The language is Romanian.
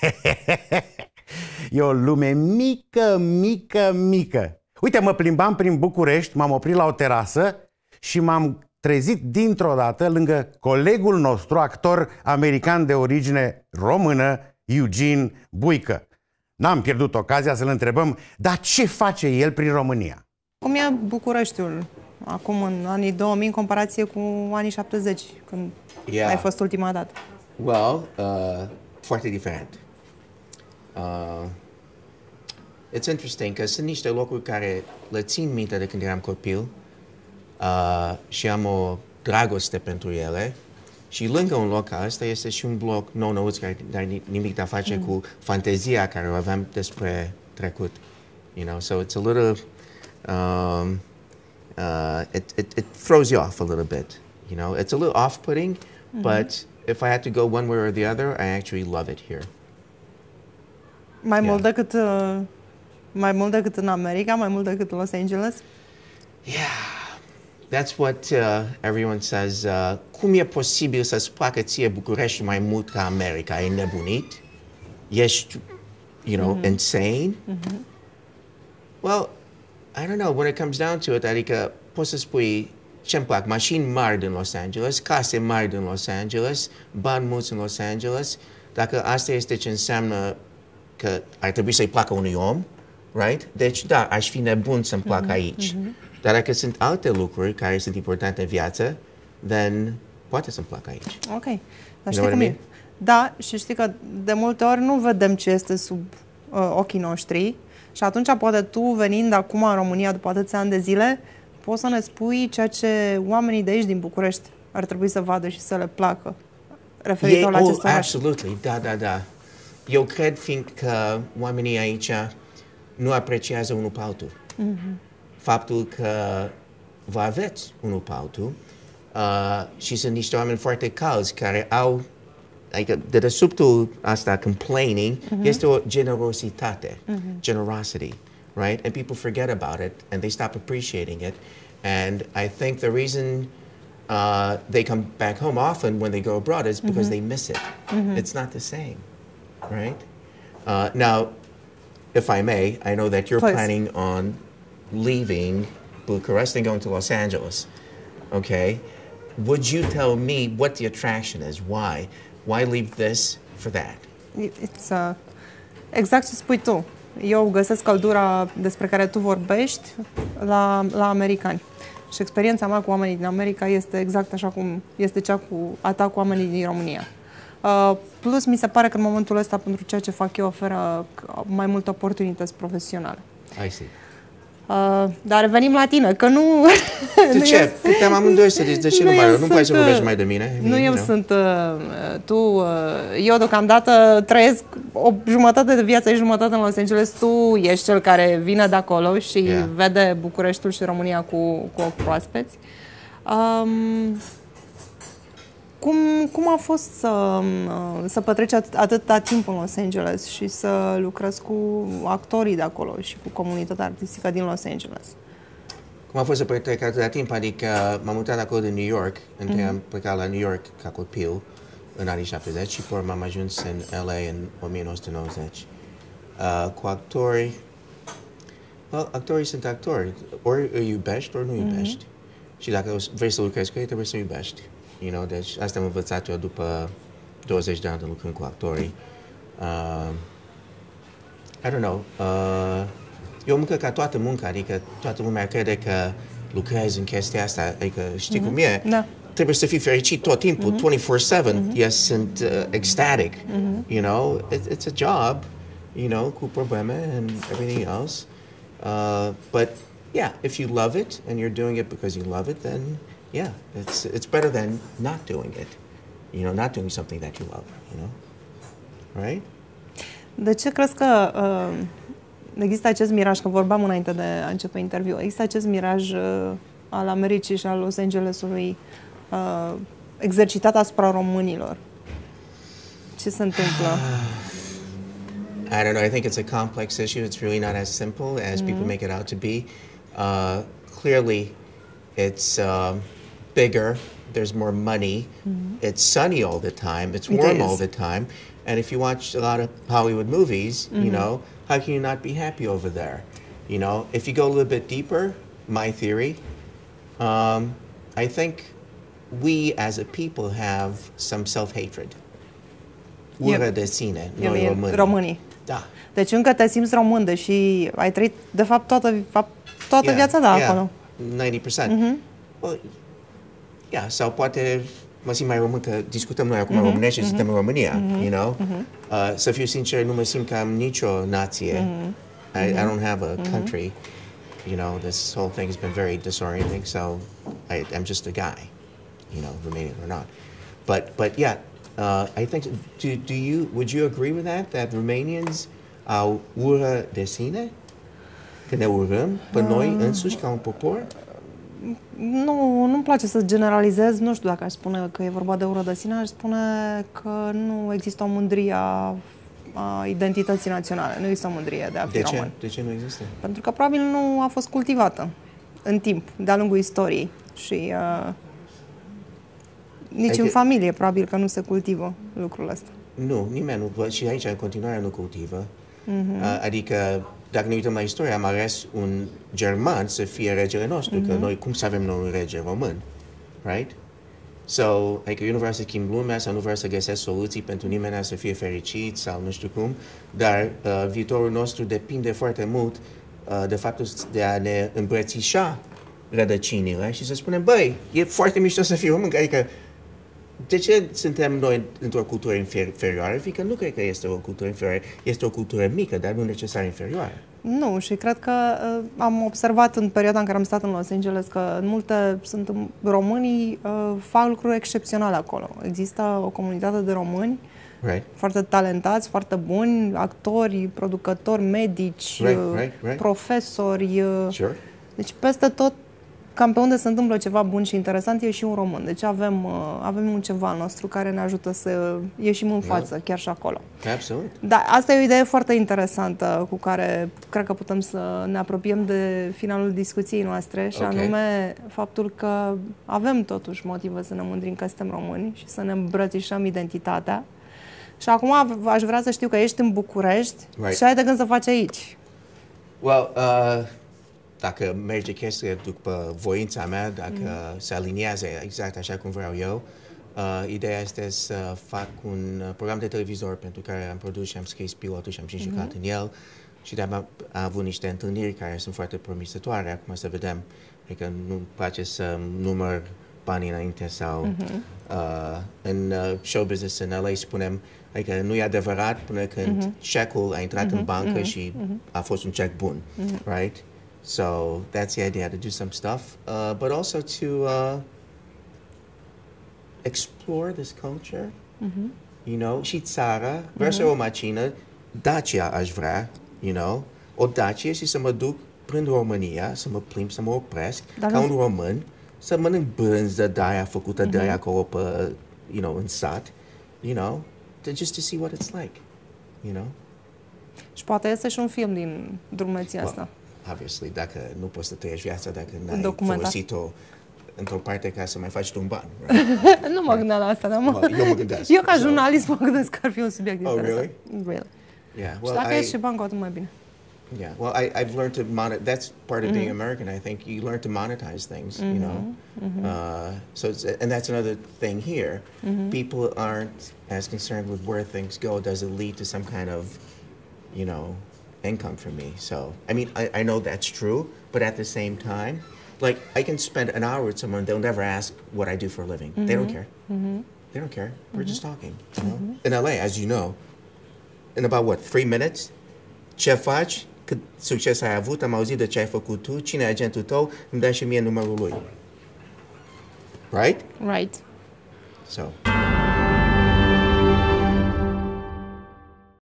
E o lume mică, mică, mică. Uite, mă plimbam prin București, m-am oprit la o terasă și m-am trezit dintr-o dată lângă colegul nostru, actor american de origine română, Eugene Buică. N-am pierdut ocazia să-l întrebăm, dar ce face el prin România? Cum e Bucureștiul acum în anii 2000 în comparație cu anii 70, când Yeah. ai fost ultima dată? Well, uh, foarte diferent. Uh, it's interesting că sunt niște locuri care le țin minte de când eram copil uh, și am o dragoste pentru ele. Și lângă un loc ca ăsta este și un bloc nou nouț care are nimic de a face mm. cu fantezia care o aveam despre trecut. You know, so it's a little, um, uh, it, it, it throws you off a little bit. You know, it's a little off-putting, but if I had to go one way or the other, I actually love it here. Mai Yeah. mult decât uh, mai mult decât în America, mai mult decât în Los Angeles? That's what uh, everyone says. Uh, cum e posibil să-ți placă ție București mai mult ca America? E nebunit? Ești, you know, insane? Well, I don't know. When it comes down to it, adică poți să spui ce-mi plac, mașini mari din Los Angeles, case mari din Los Angeles, bani mulți în Los Angeles, dacă asta este ce înseamnă că ar trebui să-i placă unui om, right? Deci, da, aș fi nebun să-mi placă aici. Dar dacă sunt alte lucruri care sunt importante în viață, then poate să-mi placă aici. Ok. Dar know știi what cum I e? mean? Da, și știi că de multe ori nu vedem ce este sub uh, ochii noștri și atunci poate tu venind acum în România după atâția ani de zile, poți să ne spui ceea ce oamenii de aici din București ar trebui să vadă și să le placă referitor la oh, acest oraș. absolutely, da, da, da. Eu cred fiindcă oamenii aici nu apreciază unul pe altul. Mhm. Faptul că vă aveți unul pe altul uh, și sunt niște oameni foarte calzi care au adică dedesubtul asta complaining mhm. este o generositate, mhm. generosity, right? And people forget about it and they stop appreciating it. And I think the reason uh, they come back home often when they go abroad is because they miss it. It's not the same, right? Uh, now, if I may, I know that you're Please. planning on leaving Bucharest and going to Los Angeles. Okay, would you tell me what the attraction is? Why? Why leave this for that? It's, uh, exact ce spui tu. Eu găsesc căldura despre care tu vorbești la, la americani. Și experiența mea cu oamenii din America este exact așa cum este cea cu a ta cu oamenii din România. Uh, plus, mi se pare că în momentul ăsta, pentru ceea ce fac eu, oferă mai multe oportunități profesionale. I see. Uh, dar revenim la tine, că nu... De nu ce? eu- Puteam amândoi să zici de ce nu, eu mai Nu sunt, poți să vorbești uh, mai de mine? Nu, you eu know. sunt, uh, tu, uh, eu deocamdată trăiesc o jumătate de viață și jumătate în Los Angeles, tu ești cel care vine de acolo și Yeah. vede Bucureștiul și România cu, cu ochi proaspeți. Um, cum, cum a fost să, uh, să petreci at- atâta timp în Los Angeles și să lucrezi cu actorii de acolo și cu comunitatea artistică din Los Angeles? Cum a fost să petrec atâta timp? Adică m-am mutat acolo din New York. Întâi am plecat la New York ca copil în anii 70 și apoi am ajuns în LA în 1990. Uh, cu actori, well, actorii sunt actori. Ori îi iubești, ori nu iubești. Și dacă vrei să lucrezi cu ei, trebuie să iubești. You know? Deci asta am învățat eu după 20 de ani de lucrând cu actorii. Uh, I don't know. Uh, e o muncă ca toată munca, adică toată lumea crede că lucrezi în chestia asta, adică știi cum e? Da. Trebuie să fii fericit tot timpul, 24-7. Yes, sunt uh, ecstatic, you know? It, it's a job, you know, cu probleme and everything else. Uh, but yeah, if you love it and you're doing it because you love it, then yeah, it's, it's better than not doing it. You know, not doing something that you love, you know? Right? De ce crezi că uh, există acest miraj, că vorbeam înainte de a începe interviul, există acest miraj uh, al Americii și al Los Angelesului uh, exercitat asupra românilor? Ce se întâmplă? I don't know. I think it's a complex issue. It's really not as simple as people make it out to be. Uh, clearly, it's um bigger there's more money. Mm-hmm. It's sunny all the time. It's warm all the time. And if you watch a lot of Hollywood movies, you mm-hmm. know, how can you not be happy over there? You know, if you go a little bit deeper, my theory, um, I think we as a people have some self-hatred. Ură E- de sine, noi românii. românii. Da. Deci încă te simți român, deși ai trăit, de fapt, toată, toată Yeah, viața ta yeah, acolo. 90%. Mm-hmm. Well, yeah, sau poate mă simt mai român că discutăm noi acum mhm, românește și mhm. suntem în România, mhm, you know? Uh, să fiu sincer, nu mă simt ca am nicio nație. I, I don't have a country. You know, this whole thing has been very disorienting, so I, I'm just a guy, you know, Romanian or not. But, but yeah, uh, I think, do, do you, would you agree with that, that Romanians au ură de sine? Că ne urâm pe noi ah. însuși ca un popor? Nu, nu-mi place să generalizez, nu știu dacă aș spune că e vorba de ură de sine, aș spune că nu există o mândrie a, a identității naționale, nu există o mândrie de a fi De ce? român. De ce nu există? Pentru că probabil nu a fost cultivată în timp, de-a lungul istoriei și uh, nici Adică- în familie probabil că nu se cultivă lucrul ăsta. Nu, nimeni nu văd și aici în continuare nu cultivă. Uh, Adică, dacă ne uităm la istorie, am ales un german să fie regele nostru, că noi, cum să avem noi un rege român? Right? So, adică eu nu vreau să schimb lumea sau nu vreau să găsesc soluții pentru nimeni să fie fericit sau nu știu cum, dar uh, viitorul nostru depinde foarte mult uh, de faptul de a ne îmbrățișa rădăcinile și să spunem, băi, e foarte mișto să fii român, adică de ce suntem noi într-o cultură infer- inferioară? Fiindcă nu cred că este o cultură inferioară, este o cultură mică, dar nu necesar inferioară. Nu, și cred că uh, am observat în perioada în care am stat în Los Angeles că în multe sunt românii uh, fac lucruri excepționale acolo. Există o comunitate de români Right? foarte talentați, foarte buni, actori, producători, medici, Right, uh, right, right. profesori. uh, Sure. Deci peste tot, cam pe unde se întâmplă ceva bun și interesant, e și un român. Deci avem, uh, avem un ceva al nostru care ne ajută să ieșim în față, chiar și acolo. Absolut. Da, asta e o idee foarte interesantă cu care cred că putem să ne apropiem de finalul discuției noastre și Ok. anume faptul că avem totuși motive să ne mândrim că suntem români și să ne îmbrățișăm identitatea. Și acum aș vrea să știu că ești în București Right. și ai de gând să faci aici. Well, uh, dacă merge chestia după voința mea, dacă se aliniază exact așa cum vreau eu, uh, ideea este să fac un uh, program de televizor pentru care am produs și am scris pilotul și am și jucat în el și de am avut niște întâlniri care sunt foarte promisătoare. Acum să vedem. Adică nu-mi place să număr banii înainte sau uh, în uh, show business în LA spunem. Adică nu e adevărat până când check-ul a intrat în bancă și a fost un check bun, right? So that's the idea to do some stuff, uh, but also to uh, explore this culture. You know, și țara, vreau să iau o mașină, Dacia aș vrea, you know, o Dacia și să mă duc prin România, să mă plimb, să mă opresc, Dar ca nu- un român, să mănânc brânză de aia făcută de aia acolo pe, you know, în sat, you know, to, just to see what it's like, you know. Și poate este și un film din drumeția asta. Obviously, dacă nu poți să trăiești viața dacă n-ai documentar. folosit-o într-o parte ca să mai faci tu un ban, right? nu mă gândeam la asta, dar mă... Eu mă gândesc. Eu ca So- jurnalist mă gândesc că ar fi un subiect Oh, interesant. really? Yeah, și well, dacă I, ești și bani, cu atât mai bine. yeah, well, I, I've learned to monet. That's part of being mm-hmm. American. I think you learn to monetize things. You mm-hmm. know, mm-hmm. uh, so it's, and that's another thing here. People aren't as concerned with where things go. Does it lead to some kind of, you know, income for me? So I mean, I, I know that's true, but at the same time, like I can spend an hour with someone, they'll never ask what I do for a living. They don't mm-hmm. care. Mm-hmm. They don't care. We're just mm-hmm. talking. You know? In LA, as you know, in about what three minutes, ce faci, cât succes ai avut, am auzit de ce ai făcut tu, cine e agentul tău, îmi dai și mie numărul lui. Right? Right. So.